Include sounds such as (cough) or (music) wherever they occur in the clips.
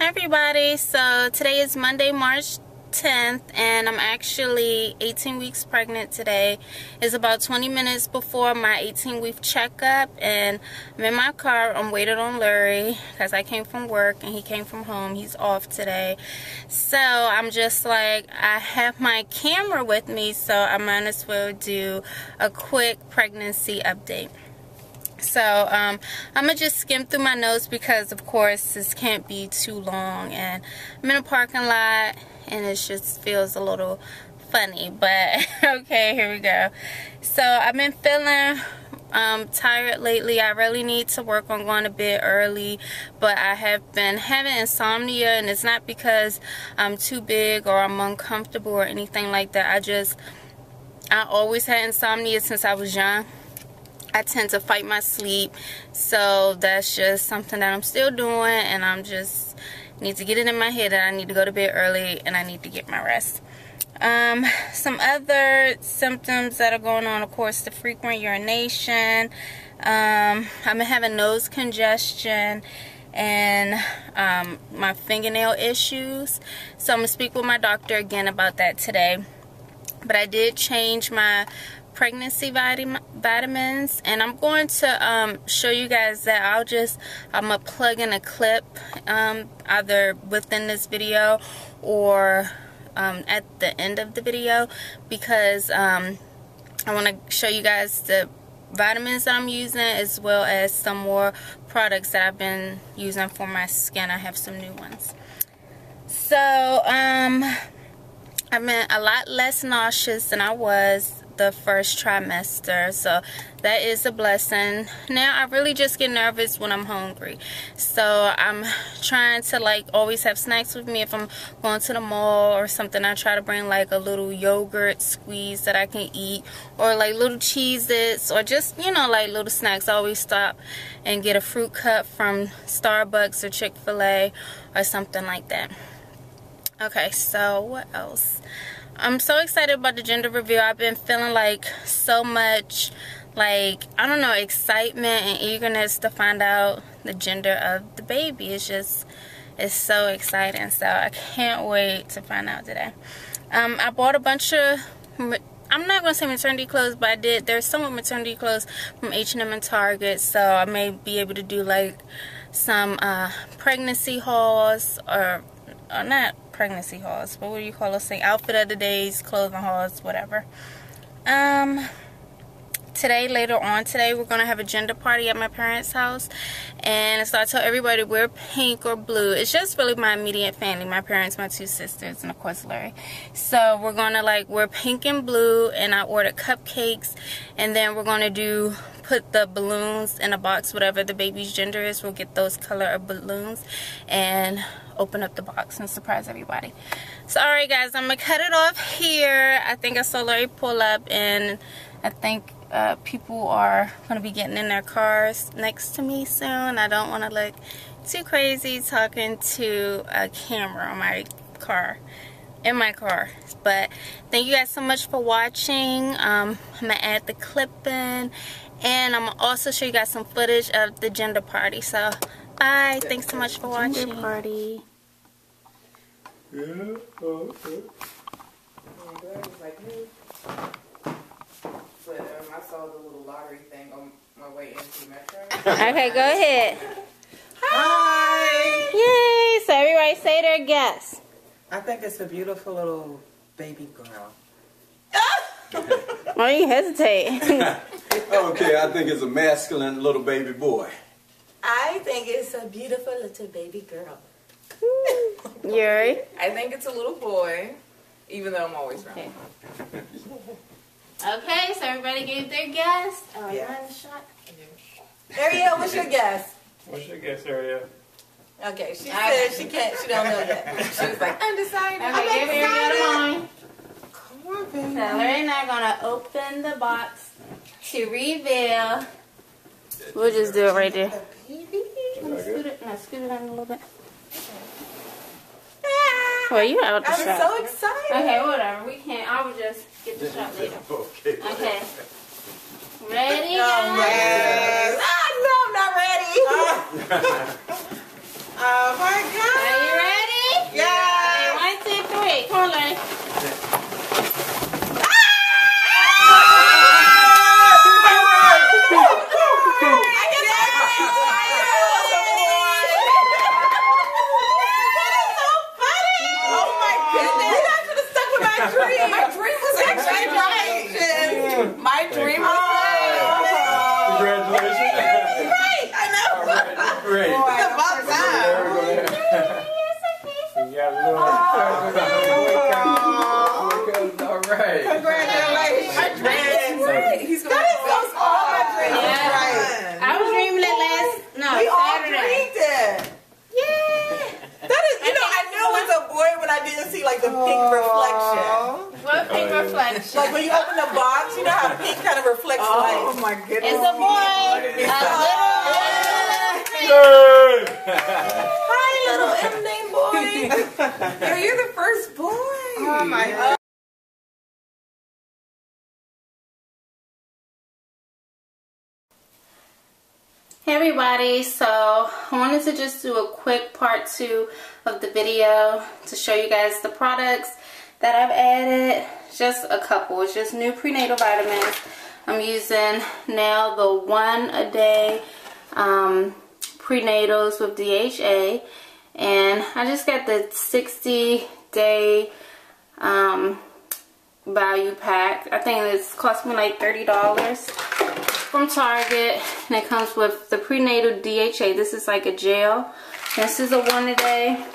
Hi everybody, so today is Monday, March 10th and I'm actually 18 weeks pregnant today. It's about 20 minutes before my 18 week checkup and I'm in my car. I'm waiting on Larry because I came from work and he came from home. He's off today. So I'm just like, I have my camera with me so I might as well do a quick pregnancy update. So um, I'm going to just skim through my notes because of course this can't be too long and I'm in a parking lot and it just feels a little funny but (laughs) okay here we go. So I've been feeling um, tired lately. I really need to work on going to bed early but I have been having insomnia and it's not because I'm too big or I'm uncomfortable or anything like that. I just I always had insomnia since I was young I tend to fight my sleep so that's just something that I'm still doing and I'm just need to get it in my head that I need to go to bed early and I need to get my rest. Um, some other symptoms that are going on of course the frequent urination. Um, I've been having nose congestion and um, my fingernail issues. So I'm gonna speak with my doctor again about that today. But I did change my pregnancy vitamins and I'm going to um, show you guys that I'll just I'm gonna plug in a clip um, either within this video or um, at the end of the video because um, I want to show you guys the vitamins that I'm using as well as some more products that I've been using for my skin. I have some new ones. So um I've been a lot less nauseous than I was the first trimester so that is a blessing. Now I really just get nervous when I'm hungry so I'm trying to like always have snacks with me if I'm going to the mall or something. I try to bring like a little yogurt squeeze that I can eat or like little cheeses or just you know like little snacks. I always stop and get a fruit cup from Starbucks or Chick-fil-A or something like that okay so what else I'm so excited about the gender reveal. I've been feeling like so much like I don't know excitement and eagerness to find out the gender of the baby. It's just it's so exciting. So I can't wait to find out today. Um, I bought a bunch of I'm not gonna say maternity clothes, but I did. There's some maternity clothes from H&M and Target, so I may be able to do like some uh, pregnancy hauls or, or not pregnancy hauls. What do you call those things? Outfit of the days, clothing hauls, whatever. Um, today, later on today, we're going to have a gender party at my parents' house. And so I tell everybody wear pink or blue. It's just really my immediate family. My parents, my two sisters, and of course Larry. So we're going to like wear pink and blue. And I ordered cupcakes. And then we're going to do put the balloons in a box, whatever the baby's gender is. We'll get those color of balloons. And open up the box and surprise everybody. So alright guys, I'm going to cut it off here. I think I saw Larry pull up and I think uh, people are going to be getting in their cars next to me soon. I don't want to look too crazy talking to a camera on my car in my car but thank you guys so much for watching um, I'm gonna add the clip in and I'm gonna also show you guys some footage of the gender party so bye thanks so much for watching gender party yeah. Oh, okay. like, hey. But um, I saw the little lottery thing on my way into Metro. (laughs) okay, go ahead. Hi. Yay! So everybody say their guess. I think it's a beautiful little baby girl. Why do you hesitate? (laughs) okay, I think it's a masculine little baby boy. I think it's a beautiful little baby girl. (laughs) Yuri? I think it's a little boy, even though I'm always wrong. Okay. okay, so everybody gave their guess. Oh, yeah. shot. Ariel, what's your guess? What's your guess, Ariel? Okay, she said she can't, she don't know yet. (laughs) She was like, (laughs) undecided. Okay, I'm give Ariel the mine. Come on, baby. So Larry and I are going to open the box to reveal. We'll just do it right there. Scoot it, no, scoot it in a little bit. Well, you out the I'm shot. so excited. Okay, whatever. We can't. I will just get the shot later. (laughs) Okay. Okay. Ready? Oh, guys? man. Ah, no, I'm not ready. (laughs) (laughs) oh, my God. Are you My dream was Congratulations. right. I know. All right, great. It's about time. You got a little. All right. Congratulations. My dream is right. He's gonna that is so small. My dream is Yeah. right. I was dreaming it last, no, We all Saturday. dreamed it. Yeah. That is, you know, I knew it was a boy when I didn't see like the pink reflection. What pink oh, reflection? Like when you open the box, you know how pink kind of reflects oh light. Oh my goodness. It's a boy. A little. Hi, little M name boy. Yo, (laughs) you're the first boy. Oh my god. Everybody, so I wanted to just do a quick part two of the video to show you guys the products that I've added. Just a couple, it's just new prenatal vitamins. I'm using now the one a day um, prenatals with DHA and I just got the 60 day um, value pack. I think it's cost me like $30 from Target and it comes with the prenatal DHA. This is like a gel. This is a one a day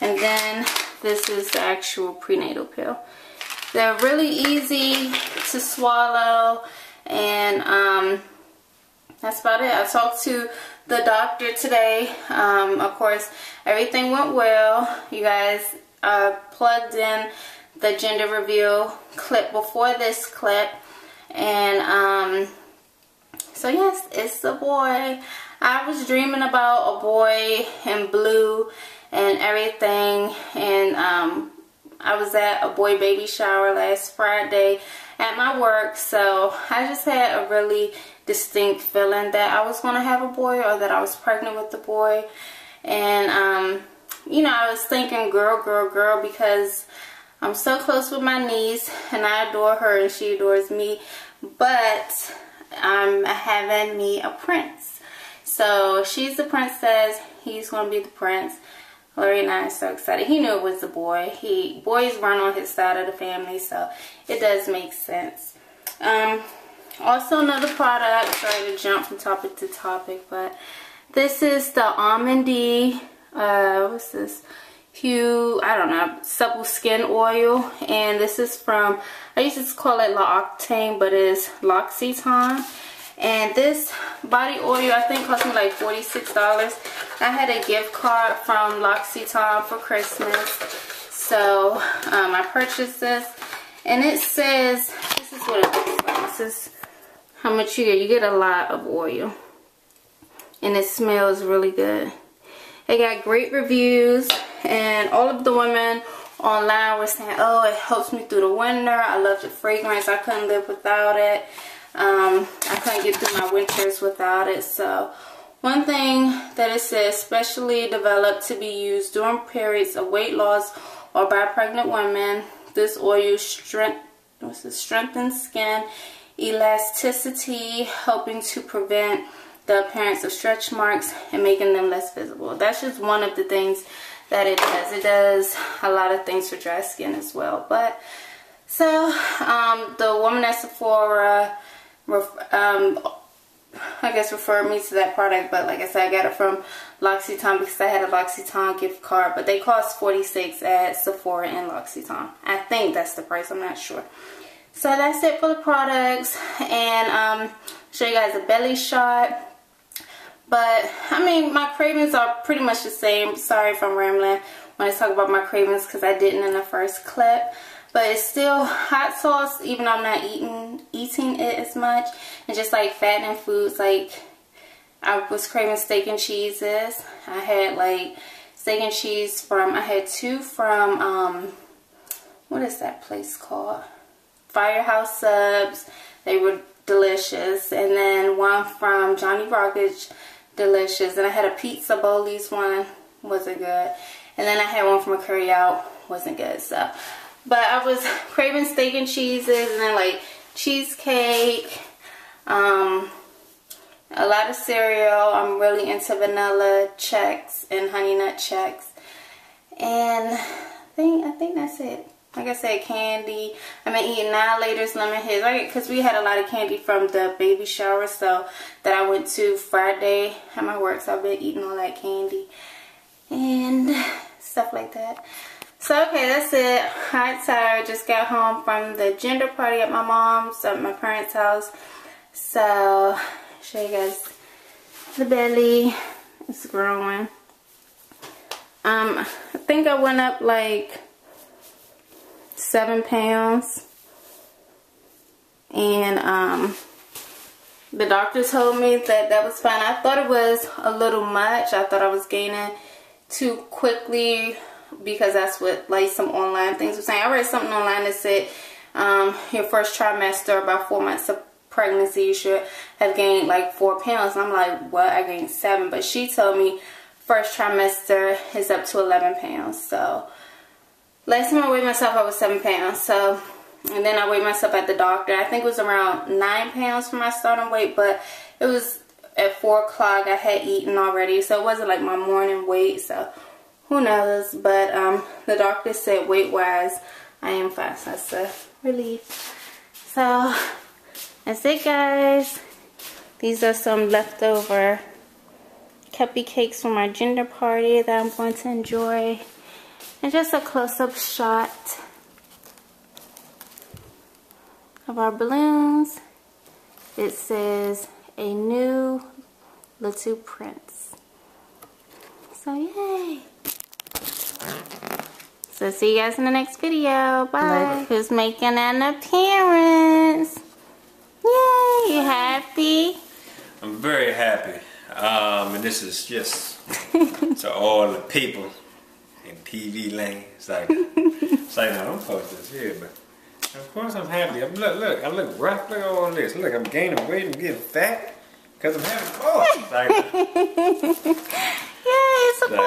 and then this is the actual prenatal pill. They're really easy to swallow and um, that's about it. I talked to the doctor today. Um, of course, everything went well. You guys uh, plugged in the gender reveal clip before this clip and um, so yes, it's a boy. I was dreaming about a boy in blue and everything. And um, I was at a boy baby shower last Friday at my work. So I just had a really distinct feeling that I was going to have a boy or that I was pregnant with a boy. And um, you know I was thinking girl girl girl because I'm so close with my niece and I adore her and she adores me. But I'm having me a prince. So she's the princess. He's going to be the prince. Larry and I are so excited. He knew it was a boy. He Boys run on his side of the family, so it does make sense. Um, also another product. Sorry to jump from topic to topic, but this is the Almondy, uh, what's this? I don't know, supple skin oil. And this is from, I used to call it La Octane, but it's L'Occitane. And this body oil, I think cost me like $46. I had a gift card from L'Occitane for Christmas. So, um, I purchased this. And it says, this is what it looks like. This is how much you get. You get a lot of oil. And it smells really good. It got great reviews. And all of the women online were saying, oh, it helps me through the winter. I love the fragrance. I couldn't live without it. Um, I couldn't get through my winters without it. So one thing that it says, specially developed to be used during periods of weight loss or by pregnant women, this oil strength, strengthens skin elasticity, helping to prevent the appearance of stretch marks and making them less visible. That's just one of the things that it does. It does a lot of things for dry skin as well. But so um, the woman at Sephora, um, I guess referred me to that product. But like I said, I got it from L'Occitane because I had a L'Occitane gift card. But they cost 46 at Sephora and L'Occitane. I think that's the price. I'm not sure. So that's it for the products. And um, show you guys a belly shot. But, I mean, my cravings are pretty much the same. Sorry if I'm rambling when I talk about my cravings because I didn't in the first clip. But it's still hot sauce even though I'm not eating, eating it as much. And just like fattening foods, like I was craving steak and cheeses. I had like steak and cheese from, I had two from, um, what is that place called? Firehouse Subs. They were delicious. And then one from Johnny Rockets delicious. And I had a pizza Boli's one, wasn't good. And then I had one from a curry out, wasn't good. So, but I was (laughs) craving steak and cheeses, and then like cheesecake, um, a lot of cereal. I'm really into vanilla Chex and honey nut Chex, and I think I think that's it. Like I said, candy. I've been eating Now and Laters, lemon heads, right? Because we had a lot of candy from the baby shower, so that I went to Friday at my work. So I've been eating all that candy and stuff like that. So okay, that's it. Hot tired. Just got home from the gender party at my mom's, at my parents' house. So show you guys the belly. It's growing. Um, I think I went up like seven pounds. And um, the doctor told me that that was fine. I thought it was a little much. I thought I was gaining too quickly because that's what like some online things were saying. I read something online that said um, your first trimester, about four months of pregnancy, you should have gained like four pounds. And I'm like, what? I gained seven. But she told me first trimester is up to 11 pounds. So last time I weighed myself, I was seven pounds. So, and then I weighed myself at the doctor. I think it was around nine pounds for my starting weight, but it was at four o'clock. I had eaten already, so it wasn't like my morning weight. So who knows? But um, the doctor said weight-wise, I am fine. So that's a relief. So that's it, guys. These are some leftover cupcakes from our gender party that I'm going to enjoy. And just a close-up shot of our balloons. It says, a new little prince. So, yay! So, see you guys in the next video. Bye. Who's making an appearance? Yay! You happy? I'm very happy. Um, and this is just (laughs) to all the people in TV lane. It's like, (laughs) it's like, no, don't post this here, but of course I'm happy. I'm, look, look, I look rough. Look at all this. Look, I'm gaining weight and getting fat because I'm having, fun. it's (laughs) like, Yay, it's a Like-